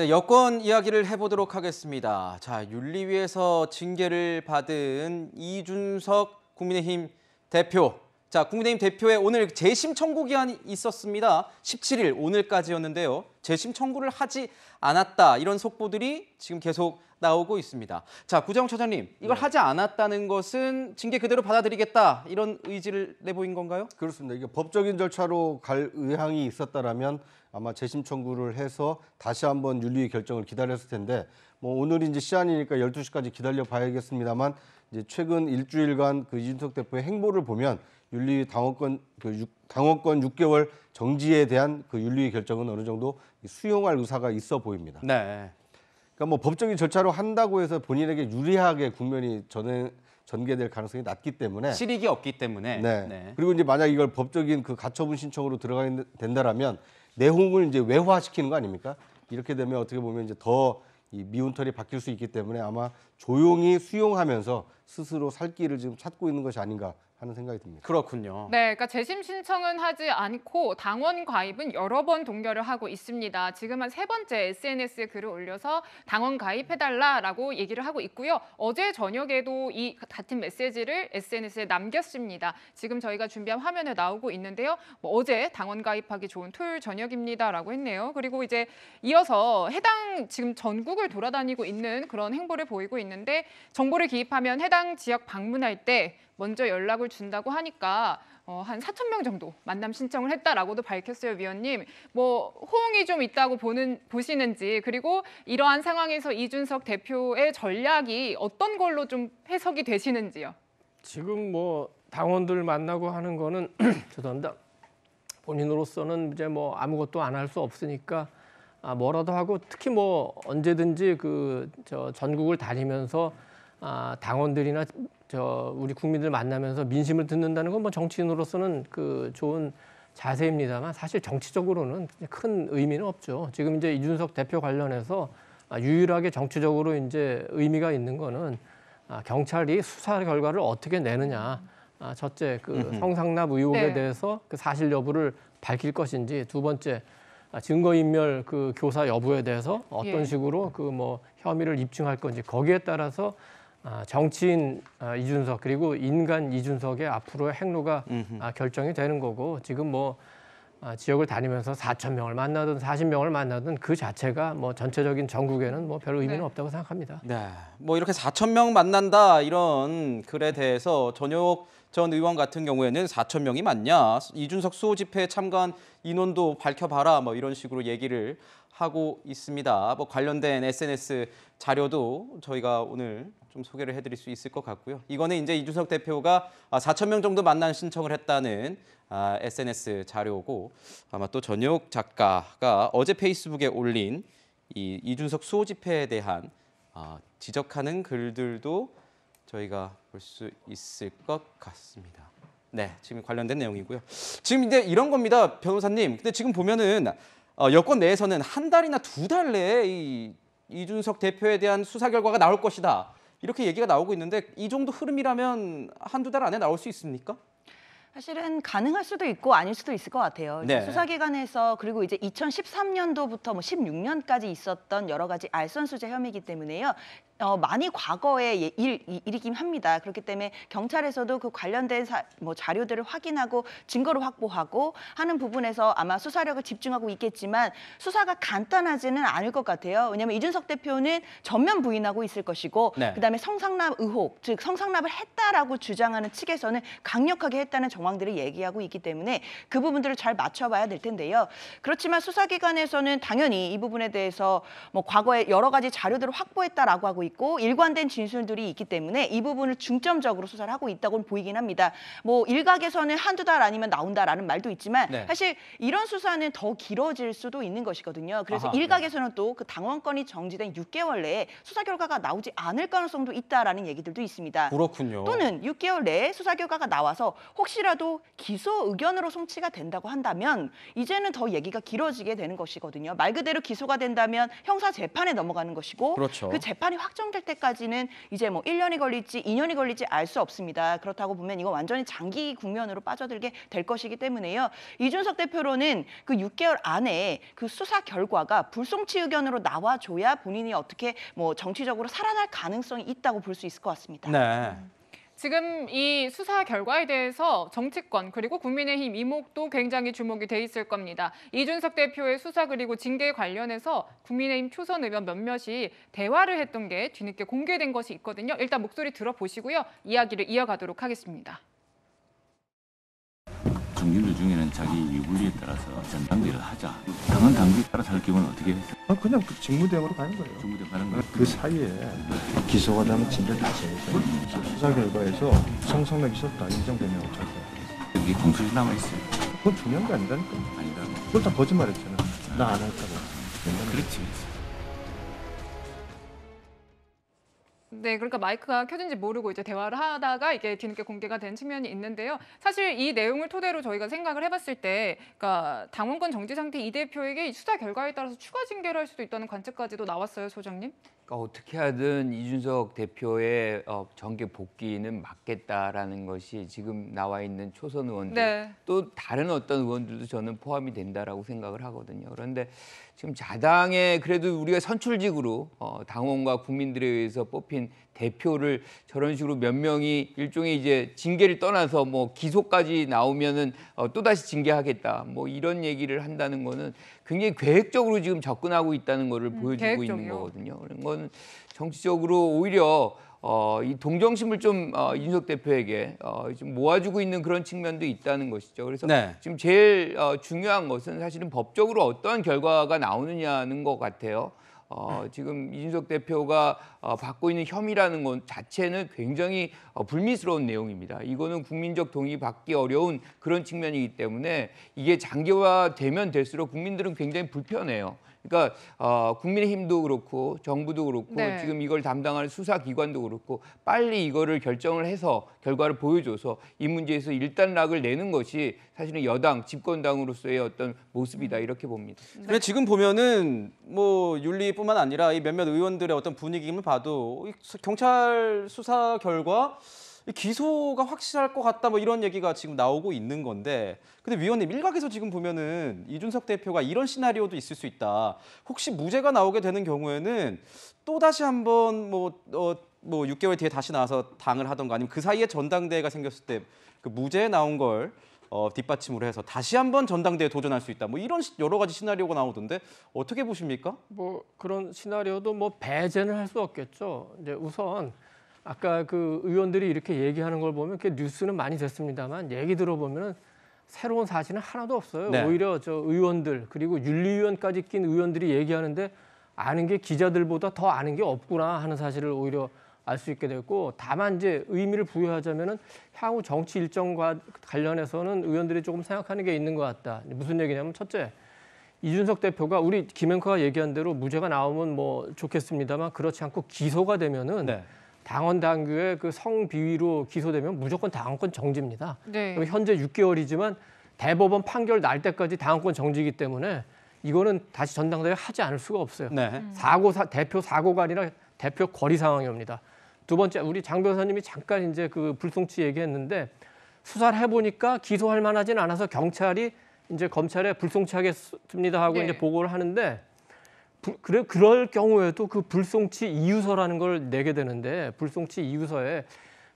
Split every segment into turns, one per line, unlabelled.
네, 여권 이야기를 해보도록 하겠습니다. 자, 윤리위에서 징계를 받은 이준석 국민의힘 대표. 자, 국민의힘 대표의 오늘 재심 청구 기한이 있었습니다. 17일 오늘까지였는데요. 재심 청구를 하지 않았다 이런 속보들이 지금 계속 나오고 있습니다. 자, 구정 처장님, 이걸
네.
하지 않았다는 것은 징계 그대로 받아들이겠다 이런 의지를 내보인 건가요?
그렇습니다. 이게 법적인 절차로 갈 의향이 있었다라면 아마 재심 청구를 해서 다시 한번 윤리위 결정을 기다렸을 텐데 뭐 오늘 이제 시한이니까 12시까지 기다려 봐야겠습니다만 이제 최근 일주일간 그 이준석 대표의 행보를 보면 윤리위 당원권 그 육- 당원권 6개월 정지에 대한 그 윤리위 결정은 어느 정도 수용할 의사가 있어 보입니다.
네.
그러니까 뭐 법적인 절차로 한다고 해서 본인에게 유리하게 국면이 전해 전개될 가능성이 낮기 때문에
실익이 없기 때문에.
네. 그리고 이제 만약 이걸 법적인 그 가처분 신청으로 들어가 된다라면 내용을 이제 외화시키는 거 아닙니까? 이렇게 되면 어떻게 보면 이제 더 이 미운털이 바뀔 수 있기 때문에 아마 조용히 수용하면서 스스로 살 길을 지금 찾고 있는 것이 아닌가 하는 생각이 듭니다.
그렇군요.
네, 그러니까 재심 신청은 하지 않고 당원 가입은 여러 번 동결을 하고 있습니다. 지금 한 세 번째 SNS에 글을 올려서 당원 가입해달라라고 얘기를 하고 있고요. 어제 저녁에도 이 같은 메시지를 SNS에 남겼습니다. 지금 저희가 준비한 화면에 나오고 있는데요. 뭐 어제 당원 가입하기 좋은 토요일 저녁입니다라고 했네요. 그리고 이제 이어서 해당 지금 전국을 돌아다니고 있는 그런 행보를 보이고 있는데 정보를 기입하면 해당 지역 방문할 때 먼저 연락을 준다고 하니까 어, 한 4천 명 정도 만남 신청을 했다라고도 밝혔어요, 위원님. 뭐 호응이 좀 있다고 보는 보시는지 그리고 이러한 상황에서 이준석 대표의 전략이 어떤 걸로 좀 해석이 되시는지요?
지금 뭐 당원들 만나고 하는 거는 죄송합니다. 본인으로서는 이제 뭐 아무것도 안 할 수 없으니까 아 뭐라도 하고 특히 뭐 언제든지 그 저 전국을 다니면서 아 당원들이나 저 우리 국민들 만나면서 민심을 듣는다는 건 뭐 정치인으로서는 그 좋은 자세입니다만 사실 정치적으로는 큰 의미는 없죠. 지금 이제 이준석 대표 관련해서 아, 유일하게 정치적으로 이제 의미가 있는 거는 아, 경찰이 수사 결과를 어떻게 내느냐. 아, 첫째 그 성상납 의혹에
네.
대해서 그 사실 여부를 밝힐 것인지 두 번째 아, 증거인멸 그 교사 여부에 대해서 어떤
예.
식으로 그 뭐 혐의를 입증할 건지 거기에 따라서 아, 정치인 아, 이준석 그리고 인간 이준석의 앞으로의 행로가 아, 결정이 되는 거고 지금 뭐 아, 지역을 다니면서 4천 명을 만나든 40명을 만나든 그 자체가 뭐 전체적인 전국에는 뭐 별 의미는
네.
없다고 생각합니다.
네, 뭐 이렇게 4천 명 만난다 이런 글에 대해서 전효옥 전 의원 같은 경우에는 4천 명이 맞냐? 이준석 수호 집회에 참가한 인원도 밝혀봐라 뭐 이런 식으로 얘기를 하고 있습니다. 뭐 관련된 SNS 자료도 저희가 오늘 좀 소개를 해드릴 수 있을 것 같고요. 이거는 이제 이준석 대표가 4천 명 정도 만난 신청을 했다는 아, SNS 자료고 아마 또 전효옥 작가가 어제 페이스북에 올린 이 이준석 수호 집회에 대한 아, 지적하는 글들도 저희가 볼 수 있을 것 같습니다. 네, 지금 관련된 내용이고요. 지금 이제 이런 겁니다, 변호사님. 근데 지금 보면은 어, 여권 내에서는 한 달이나 두 달 내에 이 이준석 대표에 대한 수사 결과가 나올 것이다. 이렇게 얘기가 나오고 있는데 이 정도 흐름이라면 한두 달 안에 나올 수 있습니까?
사실은 가능할 수도 있고 아닐 수도 있을 것 같아요.
네.
수사기관에서 그리고 이제 2013년도부터 뭐 16년까지 있었던 여러 가지 알선수재 혐의이기 때문에요. 어, 많이 과거에 예- 일, 이- 일이긴 합니다. 그렇기 때문에 경찰에서도 그 관련된 사, 뭐 자료들을 확인하고 증거를 확보하고 하는 부분에서 아마 수사력을 집중하고 있겠지만 수사가 간단하지는 않을 것 같아요. 왜냐하면 이준석 대표는 전면 부인하고 있을 것이고
네.
그다음에 성상납 의혹, 즉 성상납을 했다라고 주장하는 측에서는 강력하게 했다는 정황들을 얘기하고 있기 때문에 그 부분들을 잘 맞춰봐야 될 텐데요. 그렇지만 수사기관에서는 당연히 이 부분에 대해서 뭐 과거에 여러 가지 자료들을 확보했다라고 하고 있고 일관된 진술들이 있기 때문에 이 부분을 중점적으로 수사를 하고 있다고 보이긴 합니다. 뭐 일각에서는 한두 달 아니면 나온다라는 말도 있지만
네.
사실 이런 수사는 더 길어질 수도 있는 것이거든요. 그래서
아하,
일각에서는 또그 당원권이 정지된 6개월 내에 수사 결과가 나오지 않을 가능성도 있다라는 얘기들도 있습니다.
그렇군요.
또는 6개월 내에 수사 결과가 나와서 혹시라도 기소 의견으로 송치가 된다고 한다면 이제는 더 얘기가 길어지게 되는 것이거든요. 말 그대로 기소가 된다면 형사 재판에 넘어가는 것이고
그렇죠.
그 재판이 확정 될 때까지는 이제 뭐 1년이 걸릴지 2년이 걸릴지 알 수 없습니다. 그렇다고 보면 이거 완전히 장기 국면으로 빠져들게 될 것이기 때문에요. 이준석 대표로는 그 6개월 안에 그 수사 결과가 불송치 의견으로 나와줘야 본인이 어떻게 뭐 정치적으로 살아날 가능성이 있다고 볼 수 있을 것 같습니다.
네.
지금 이 수사 결과에 대해서 정치권 그리고 국민의힘 이목도 굉장히 주목이 돼 있을 겁니다. 이준석 대표의 수사 그리고 징계 관련해서 국민의힘 초선 의원 몇몇이 대화를 했던 게 뒤늦게 공개된 것이 있거든요. 일단 목소리 들어보시고요. 이야기를 이어가도록 하겠습니다.
정규들 중에는 자기 유불리에 따라서 전당대를 하자. 당헌 당규에 따라 살 경우는 어떻게 해요?
아, 그냥 그 직무대행으로 가는 거예요.
중부대 가는 거.
그 사이에 기소가 되면 진짜를 다시 해야죠. 수사 결과에서 성상납 있었다 인정되면 어쩔 거야.
여기 공소시 남아 있어요.
그건 중요한 게 아니라니까.
아니다.
그걸 다 거짓말했잖아. 나안 했다고.
그렇지.
네, 그러니까 마이크가 켜진지 모르고 이제 대화를 하다가 이게 뒤늦게 공개가 된 측면이 있는데요. 사실 이 내용을 토대로 저희가 생각을 해봤을 때, 그러니까 당원권 정지 상태 이 대표에게 이 수사 결과에 따라서 추가 징계를 할 수도 있다는 관측까지도 나왔어요, 소장님.
그러니까 어떻게 하든 이준석 대표의 어, 정계 복귀는 막겠다라는 것이 지금 나와 있는 초선 의원들
네.
또 다른 어떤 의원들도 저는 포함이 된다라고 생각을 하거든요. 그런데 지금 자당의 그래도 우리가 선출직으로 어, 당원과 국민들에 의해서 뽑힌 대표를 저런 식으로 몇 명이 일종의 이제 징계를 떠나서 뭐 기소까지 나오면은 어, 또 다시 징계하겠다 뭐 이런 얘기를 한다는 거는 굉장히 계획적으로 지금 접근하고 있다는 거를 보여주고 있는
계획적이요?
거거든요. 그런 건 정치적으로 오히려 어, 이 동정심을 좀 어, 이준석 대표에게 어, 좀 모아주고 있는 그런 측면도 있다는 것이죠. 그래서
네.
지금 제일 어, 중요한 것은 사실은 법적으로 어떠한 결과가 나오느냐는 것 같아요. 어, 지금 이준석 대표가 어, 받고 있는 혐의라는 것 자체는 굉장히 어, 불미스러운 내용입니다. 이거는 국민적 동의 받기 어려운 그런 측면이기 때문에 이게 장기화되면 될수록 국민들은 굉장히 불편해요. 그러니까 어, 국민의힘도 그렇고 정부도 그렇고
네.
지금 이걸 담당하는 수사기관도 그렇고 빨리 이거를 결정을 해서 결과를 보여줘서 이 문제에서 일단락을 내는 것이 사실은 여당 집권당으로서의 어떤 모습이다 이렇게 봅니다.
근데 지금 보면은 뭐 윤리뿐만 아니라 이 몇몇 의원들의 어떤 분위기만 봐도 경찰 수사 결과 이 기소가 확실할 것 같다 뭐 이런 얘기가 지금 나오고 있는 건데 근데 위원님 일각에서 지금 보면은 이준석 대표가 이런 시나리오도 있을 수 있다. 혹시 무죄가 나오게 되는 경우에는 또 다시 한번 뭐 어, 뭐 6개월 뒤에 다시 나와서 당을 하던가 아니면 그 사이에 전당대회가 생겼을 때 그 무죄 나온 걸 어, 뒷받침으로 해서 다시 한번 전당대회 도전할 수 있다. 뭐 이런 시- 여러 가지 시나리오가 나오던데 어떻게 보십니까?
뭐 그런 시나리오도 뭐 배제는 할 수 없겠죠. 이제 우선 아까 그 의원들이 이렇게 얘기하는 걸 보면 이렇게 뉴스는 많이 됐습니다만 얘기 들어보면은 새로운 사실은 하나도 없어요.
네.
오히려 저 의원들 그리고 윤리위원까지 낀 의원들이 얘기하는데 아는 게 기자들보다 더 아는 게 없구나 하는 사실을 오히려 알 수 있게 됐고 다만 이제 의미를 부여하자면은 향후 정치 일정과 관련해서는 의원들이 조금 생각하는 게 있는 것 같다. 무슨 얘기냐면 첫째 이준석 대표가 우리 김앵커가 얘기한 대로 무죄가 나오면 뭐 좋겠습니다만 그렇지 않고 기소가 되면은
네.
당원 당규의 그 성비위로 기소되면 무조건 당원권 정지입니다.
네.
현재 6개월이지만 대법원 판결 날 때까지 당원권 정지이기 때문에 이거는 다시 전당대회 하지 않을 수가 없어요.
네.
사고 사, 대표 사고가 아니라 대표 거리 상황이 옵니다. 두 번째 우리 장 변호사님이 잠깐 이제 그 불송치 얘기했는데 수사를 해보니까 기소할 만하지는 않아서 경찰이 이제 검찰에 불송치하겠습니다 하고
네.
이제 보고를 하는데 부- 그래 그럴 경우에도 그 불송치 이유서라는 걸 내게 되는데 불송치 이유서에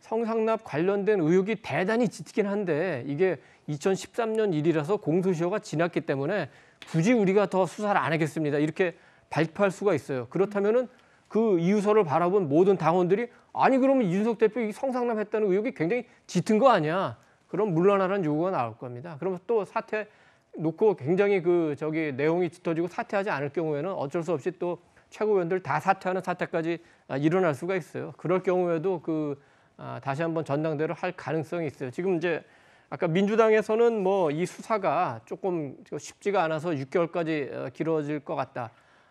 성상납 관련된 의혹이 대단히 짙긴 한데 이게 2013년 일이라서 공소시효가 지났기 때문에 굳이 우리가 더 수사를 안 하겠습니다 이렇게 발표할 수가 있어요. 그렇다면은 그 이유서를 바라본 모든 당원들이 아니 그러면 이준석 대표 이 성상납 했다는 의혹이 굉장히 짙은 거 아니야? 그럼 물러나라는 요구가 나올 겁니다. 그러면 또 사퇴 놓고 굉장히 그 저기 내용이 짙어지고 사퇴하지 않을 경우에는 어쩔 수 없이 또 최고위원들 다 사퇴하는 사태까지 아, 일어날 수가 있어요. 그럴 경우에도 그 아, 다시 한번 전당대회를 할 가능성이 있어요. 지금 이제 아까 민주당에서는 뭐 이 수사가 조금 쉽지가 않아서 6개월까지 어, 길어질 것 같다.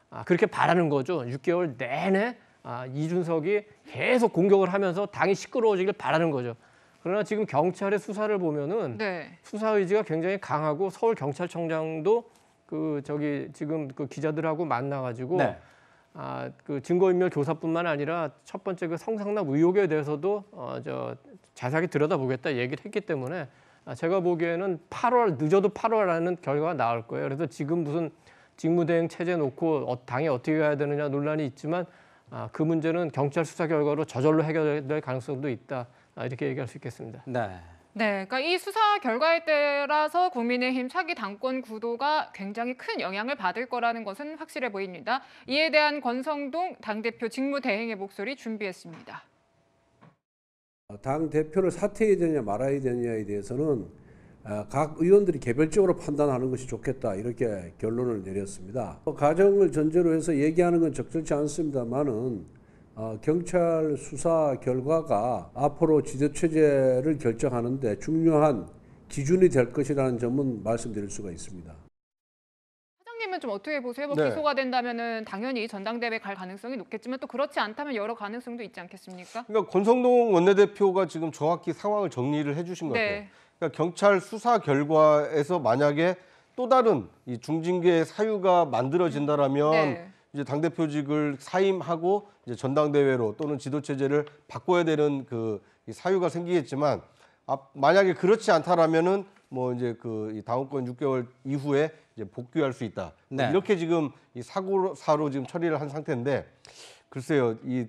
아, 그렇게 바라는 거죠. 6개월 내내 아, 이준석이 계속 공격을 하면서 당이 시끄러워지길 바라는 거죠. 그러나 지금 경찰의 수사를 보면은
네.
수사 의지가 굉장히 강하고 서울 경찰청장도 그 저기 지금 그 기자들하고 만나가지고
네.
아, 그 증거인멸 조사뿐만 아니라 첫 번째 그 성상납 의혹에 대해서도 어, 저 자세하게 들여다보겠다 얘기를 했기 때문에 아, 제가 보기에는 8월 늦어도 8월 안에는 결과가 나올 거예요. 그래서 지금 무슨 직무대행 체제 놓고 어, 당에 어떻게 가야 되느냐 논란이 있지만 아, 그 문제는 경찰 수사 결과로 저절로 해결될 가능성도 있다 아, 이렇게 얘기할 수 있겠습니다.
네.
네, 그러니까 이 수사 결과에 따라서 국민의힘 차기 당권 구도가 굉장히 큰 영향을 받을 거라는 것은 확실해 보입니다. 이에 대한 권성동 당대표 직무대행의 목소리 준비했습니다.
당 대표를 사퇴해야 되냐 말아야 되냐에 대해서는 아, 각 의원들이 개별적으로 판단하는 것이 좋겠다 이렇게 결론을 내렸습니다. 가정을 전제로 해서 얘기하는 건 적절치 않습니다만은 어, 경찰 수사 결과가 앞으로 지도 체제를 결정하는데 중요한 기준이 될 것이라는 점은 말씀드릴 수가 있습니다.
사장님은 좀 어떻게 보세요? 뭐
네.
기소가 된다면은 당연히 전당대회 갈 가능성이 높겠지만 또 그렇지 않다면 여러 가능성도 있지 않겠습니까?
그러니까 권성동 원내대표가 지금 정확히 상황을 정리를 해주신 것 같아요.
네.
그러니까 경찰 수사 결과에서 만약에 또 다른 이 중징계 사유가 만들어진다라면
네.
이제 당 대표직을 사임하고 이제 전당대회로 또는 지도 체제를 바꿔야 되는 그이 사유가 생기겠지만 아, 만약에 그렇지 않다라면은 뭐 이제 그이 당원권 6개월 이후에 이제 복귀할 수 있다.
네.
이렇게 지금 이 사고 사로 지금 처리를 한 상태인데 글쎄요 이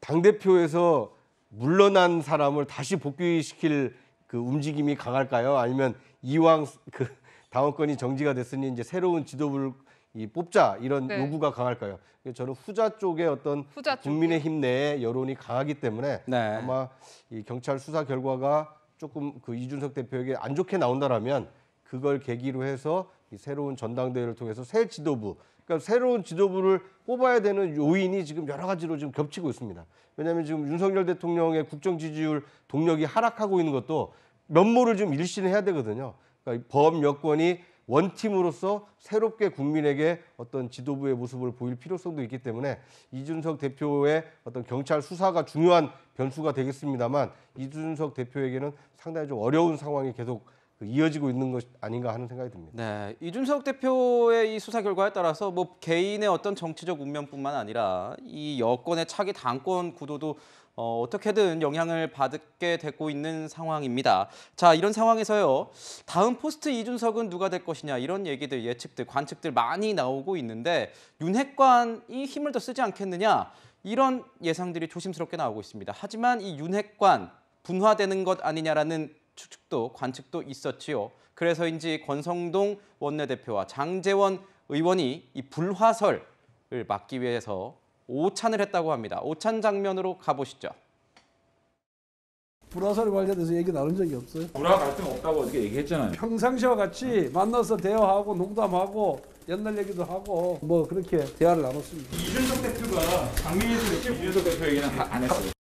당 대표에서 물러난 사람을 다시 복귀시킬 그 움직임이 강할까요? 아니면 이왕 그 당원권이 정지가 됐으니 이제 새로운 지도부를 이 뽑자 이런
네.
요구가 강할까요? 저는 후자 쪽의 어떤
후자?
국민의힘 내의 여론이 강하기 때문에
네.
아마 이 경찰 수사 결과가 조금 그 이준석 대표에게 안 좋게 나온다라면 그걸 계기로 해서 이 새로운 전당대회를 통해서 새 지도부, 그러니까 새로운 지도부를 뽑아야 되는 요인이 지금 여러 가지로 지금 겹치고 있습니다. 왜냐하면 지금 윤석열 대통령의 국정 지지율 동력이 하락하고 있는 것도 면모를 좀 일신해야 되거든요. 그러니까 이범 여권이 원팀으로서 새롭게 국민에게 어떤 지도부의 모습을 보일 필요성도 있기 때문에 이준석 대표의 어떤 경찰 수사가 중요한 변수가 되겠습니다만 이준석 대표에게는 상당히 좀 어려운 상황이 계속 그 이어지고 있는 것 아닌가 하는 생각이 듭니다.
네, 이준석 대표의 이 수사 결과에 따라서 뭐 개인의 어떤 정치적 운명뿐만 아니라 이 여권의 차기 당권 구도도 어, 어떻게든 영향을 받게 되고 있는 상황입니다. 자, 이런 상황에서요. 다음 포스트 이준석은 누가 될 것이냐 이런 얘기들, 예측들, 관측들 많이 나오고 있는데 윤핵관이 힘을 더 쓰지 않겠느냐 이런 예상들이 조심스럽게 나오고 있습니다. 하지만 이 윤핵관 분화되는 것 아니냐라는 추측도 관측도 있었지요. 그래서인지 권성동 원내대표와 장재원 의원이 이 불화설을 막기 위해서 오찬을 했다고 합니다. 오찬 장면으로 가보시죠.
불화설에 관련해서 얘기 나눈 적이 없어요.
불화 갈등 없다고 어떻게 얘기했잖아요.
평상시와 같이 만나서 대화하고 농담하고 옛날 얘기도 하고 뭐 그렇게 대화를 나눴습니다.
이준석 대표가 장민희도 이준석 대표 얘기는 안 했어요.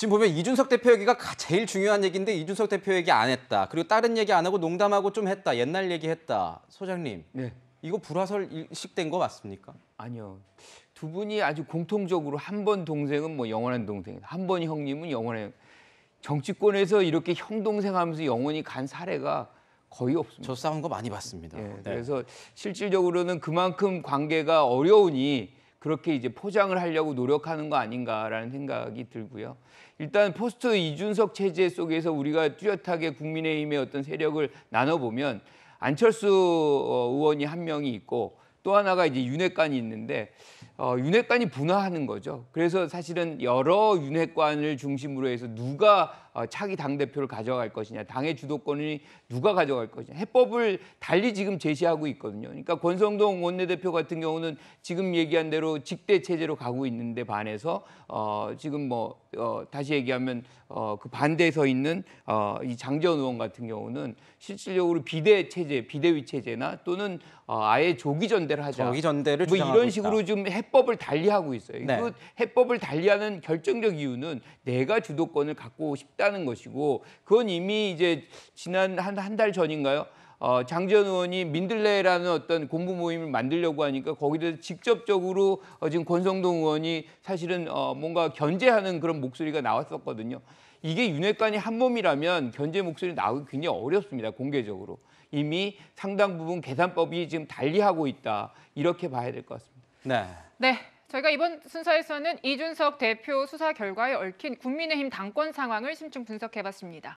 지금 보면 이준석 대표 얘기가 가- 제일 중요한 얘기인데 이준석 대표 얘기 안 했다. 그리고 다른 얘기 안 하고 농담하고 좀 했다. 옛날 얘기 했다. 소장님,
네.
이거 불화설 일식된 거 맞습니까?
아니요. 두 분이 아주 공통적으로 한 번 동생은 뭐 영원한 동생, 한번 형님은 영원한 정치권에서 이렇게 형 동생 하면서 영원히 간 사례가 거의 없습니다.
저 싸운 거 많이 봤습니다.
예,
네.
그래서 실질적으로는 그만큼 관계가 어려우니 그렇게 이제 포장을 하려고 노력하는 거 아닌가라는 생각이 들고요. 일단 포스트 이준석 체제 속에서 우리가 뚜렷하게 국민의힘의 어떤 세력을 나눠보면 안철수 어, 의원이 한 명이 있고 또 하나가 이제 윤핵관이 있는데 어, 윤핵관이 분화하는 거죠. 그래서 사실은 여러 윤핵관을 중심으로 해서 누가 어, 차기 당 대표를 가져갈 것이냐, 당의 주도권을 누가 가져갈 것이냐, 해법을 달리 지금 제시하고 있거든요. 그러니까 권성동 원내대표 같은 경우는 지금 얘기한 대로 직대 체제로 가고 있는데 반해서 어, 지금 뭐 어, 다시 얘기하면 어, 그 반대에 서 있는 어, 이 장재원 의원 같은 경우는 실질적으로 비대 체제, 비대위 체제나 또는 어, 아예 조기 전대를 하자.
조기 전대를
뭐 이런 식으로 좀해 법을 달리하고 있어요.
네.
그 해법을 달리하는 결정적 이유는 내가 주도권을 갖고 싶다는 것이고 그건 이미 이제 지난 한 한 달 전인가요? 어, 장재원 의원이 민들레라는 어떤 공부 모임을 만들려고 하니까 거기에 직접적으로 어, 지금 권성동 의원이 사실은 어, 뭔가 견제하는 그런 목소리가 나왔었거든요. 이게 윤핵관이 한 몸이라면 견제 목소리 나오기 굉장히 어렵습니다. 공개적으로. 이미 상당 부분 계산법이 지금 달리하고 있다. 이렇게 봐야 될 것 같습니다.
네.
네. 저희가 이번 순서에서는 이준석 대표 수사 결과에 얽힌 국민의힘 당권 상황을 심층 분석해봤습니다.